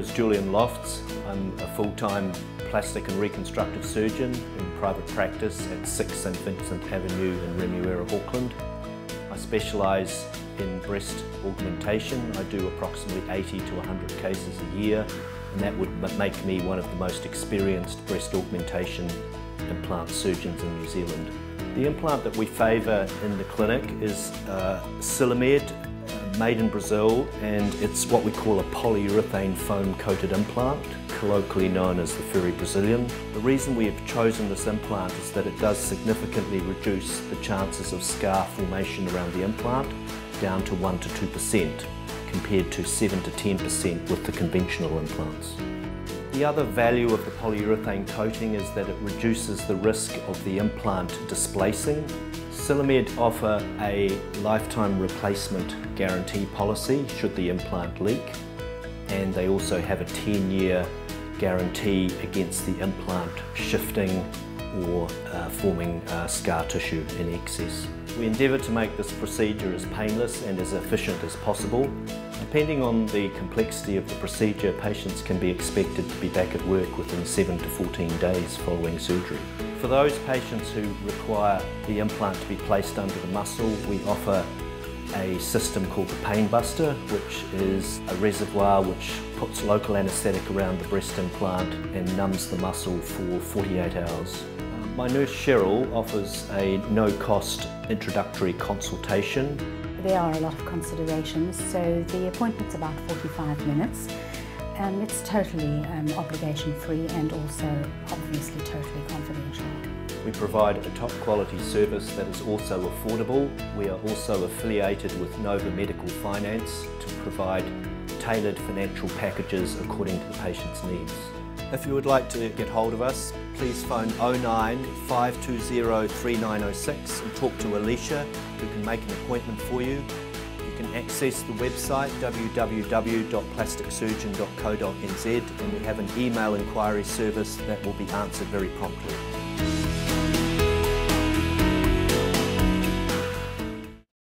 is Julian Lofts. I'm a full-time plastic and reconstructive surgeon in private practice at 6 St Vincent Avenue in Remuera, Auckland. I specialise in breast augmentation. I do approximately 80 to 100 cases a year and that would make me one of the most experienced breast augmentation implant surgeons in New Zealand. The implant that we favour in the clinic is uh, made in Brazil, and it's what we call a polyurethane foam coated implant, colloquially known as the Furry Brazilian. The reason we have chosen this implant is that it does significantly reduce the chances of scar formation around the implant down to 1 to 2% compared to 7 to 10% with the conventional implants. The other value of the polyurethane coating is that it reduces the risk of the implant displacing. Silimed offer a lifetime replacement guarantee policy should the implant leak and they also have a 10 year guarantee against the implant shifting or uh, forming uh, scar tissue in excess. We endeavour to make this procedure as painless and as efficient as possible. Depending on the complexity of the procedure, patients can be expected to be back at work within 7 to 14 days following surgery. For those patients who require the implant to be placed under the muscle, we offer a system called the Pain Buster, which is a reservoir which puts local anaesthetic around the breast implant and numbs the muscle for 48 hours. My nurse Cheryl offers a no-cost introductory consultation. There are a lot of considerations, so the appointment's about 45 minutes. Um, it's totally um, obligation free and also obviously totally confidential. We provide a top quality service that is also affordable. We are also affiliated with Nova Medical Finance to provide tailored financial packages according to the patient's needs. If you would like to get hold of us, please phone 09 520 3906 and talk to Alicia who can make an appointment for you. You can access the website www.plasticsurgeon.co.nz and we have an email inquiry service that will be answered very promptly.